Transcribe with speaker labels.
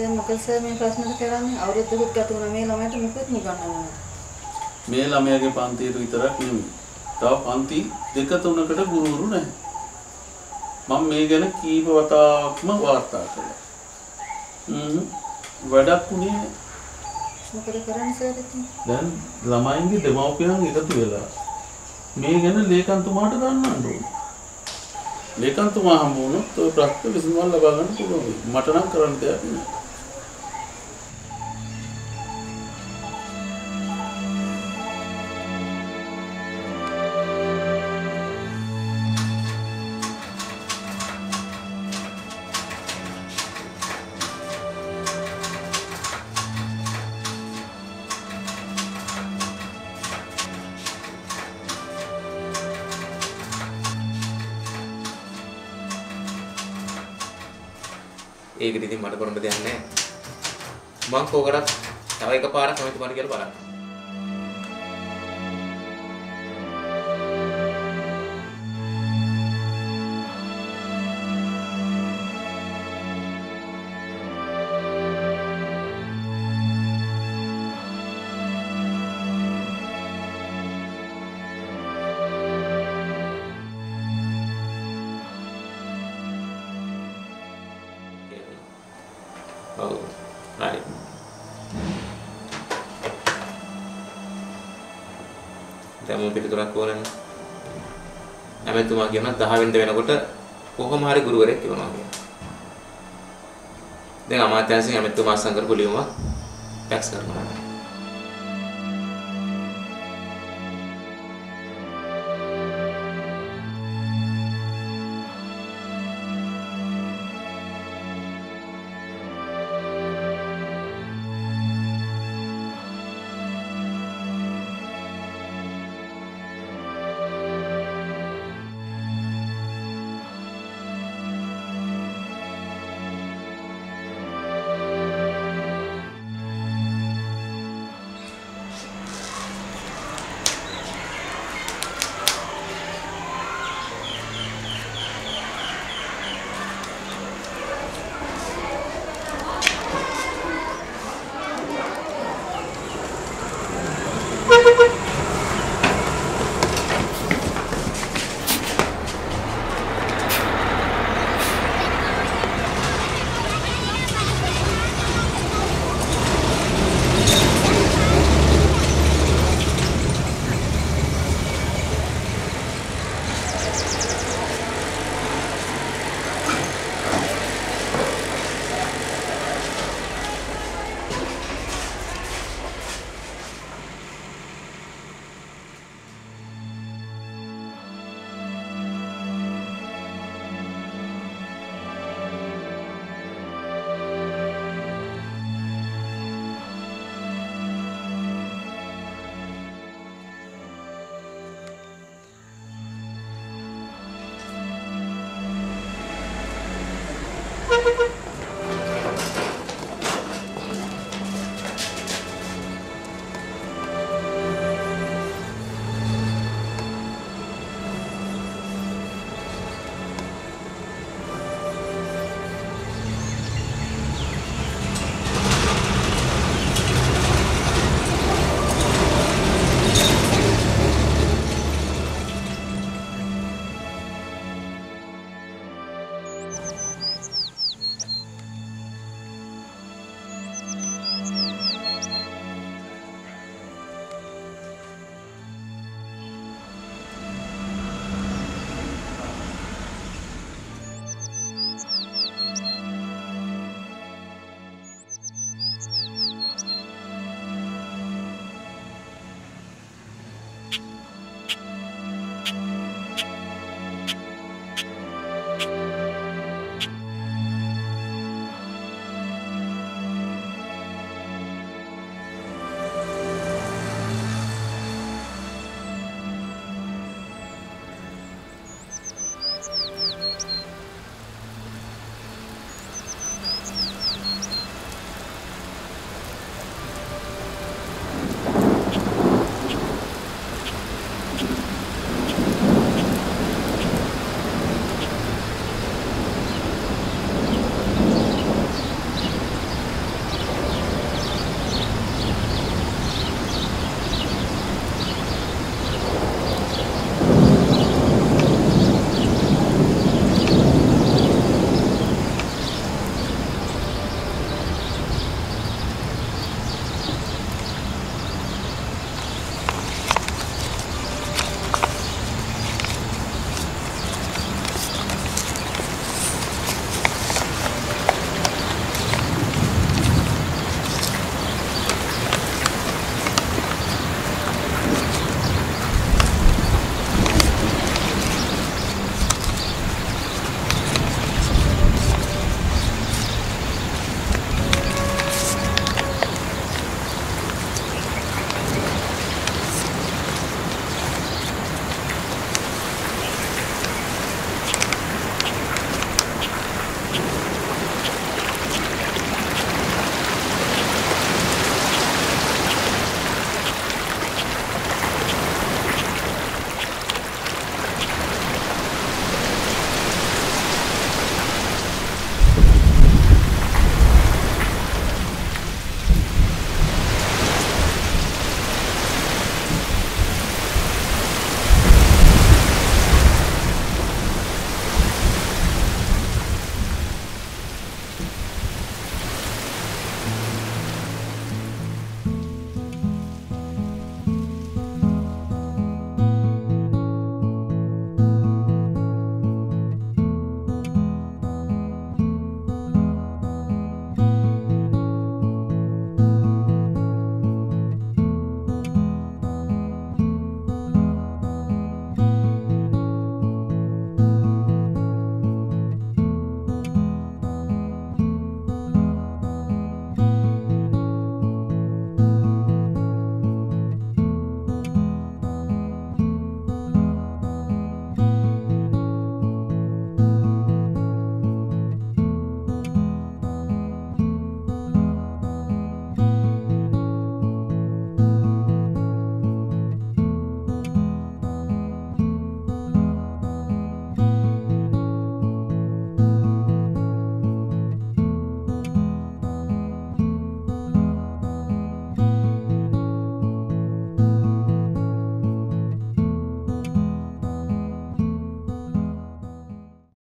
Speaker 1: දැන් මොකද සර් මේ ප්‍රශ්නෙට කරන්නේ අවුරුද්දකුත් ගත වුණා මේ ළමයට මොකද මුගන්නනවා
Speaker 2: මේ ළමයාගේ පන්තියට විතරක් නෙමෙයි. තව පන්ති දෙක තුනකට ගුරුවරු නැහැ. මම මේ ගැන කීප වතාවක්ම වාර්තා කළා. හ්ම් වැඩක් උනේ.
Speaker 1: මොකද කරන්නේ සර්
Speaker 2: දැන් ළමයින්ගේ දෙමව්පියන් එකතු වෙලා මේ ගැන ලේකම්තුමාට ගන්නන්න ඕනේ. ලේකම්තුමා හම්බ වුණොත් ඔය ප්‍රශ්න විසඳුමක් ලබා ගන්න පුළුවන්. මට නම් කරන්න දෙයක් නෑ.
Speaker 3: ඒකට ඉතින් මට කරන්න දෙයක් නැහැ. මං කෝකටත් තව එකපාරක් කැමතිමාට කියලා බලන්න. Oh, ඔව්. හරි. දැන් මම පිළිතුරක් ඕනනේ. ඇමෙතුමා කියනවා 10 වෙනිද වෙනකොට කොහොම හරි ගුරුවරයෙක් ඉවනවා කියලා. දැන් අමාත්‍යාංශයෙන් ඇමෙතුමා අස්සම් කරපු ලියුම ෆැක්ස් කරනවා. action.